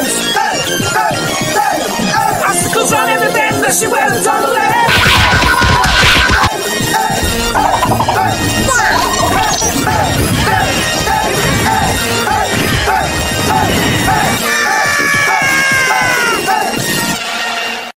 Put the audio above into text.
Hey, hey, hey, hey. I see clothes on every man that she wears on the.